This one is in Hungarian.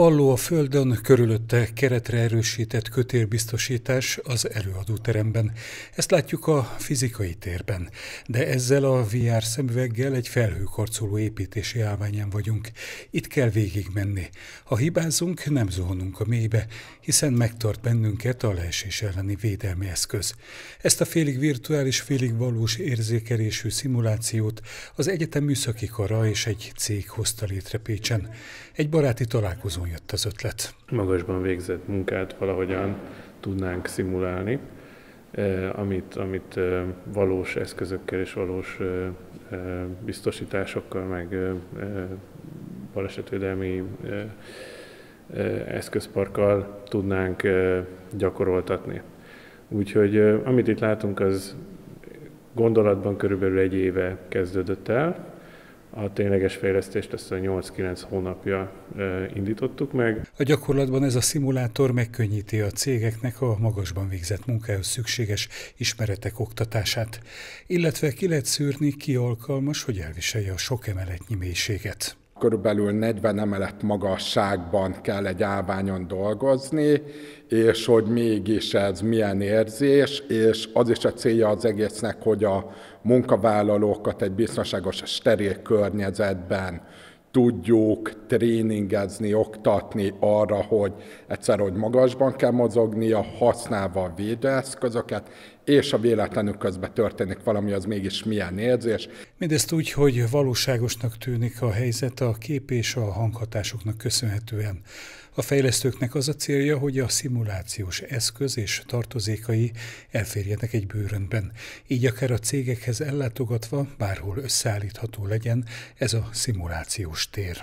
palló a földön, körülötte keretre erősített kötélbiztosítás az előadóteremben. Ezt látjuk a fizikai térben, de ezzel a VR szemüveggel egy felhőkarcoló építési állványán vagyunk. Itt kell végigmenni. Ha hibázunk, nem zuhanunk a mélybe, hiszen megtart bennünket a leesés elleni védelmi eszköz. Ezt a félig virtuális, félig valós érzékelésű szimulációt az Egyetem Műszaki Kara és egy cég hozta létre Pécsen. Egy baráti találkozón jött az ötlet. Magasban végzett munkát valahogyan tudnánk szimulálni, eh, amit, amit eh, valós eszközökkel és valós eh, biztosításokkal, meg balesetvédelmi eszközparkkal tudnánk gyakoroltatni. Úgyhogy amit itt látunk, az gondolatban körülbelül egy éve kezdődött el, a tényleges fejlesztést ezt a 8-9 hónapja indítottuk meg. A gyakorlatban ez a szimulátor megkönnyíti a cégeknek a magasban végzett munkához szükséges ismeretek oktatását, illetve ki lehet szűrni, ki alkalmas, hogy elviselje a sok emeletnyi mélységet körülbelül 40 emelet magasságban kell egy állványon dolgozni, és hogy mégis ez milyen érzés, és az is a célja az egésznek, hogy a munkavállalókat egy biztonságos, steril környezetben tudjuk tréningezni, oktatni arra, hogy egyszer, hogy magasban kell mozognia, használva a védőeszközöket, és a véletlenül közben történik valami, az mégis milyen érzés. Mindezt úgy, hogy valóságosnak tűnik a helyzet a kép és a hanghatásoknak köszönhetően. A fejlesztőknek az a célja, hogy a szimulációs eszköz és tartozékai elférjenek egy bőrönben, így akár a cégekhez ellátogatva bárhol összeállítható legyen ez a szimulációs tér.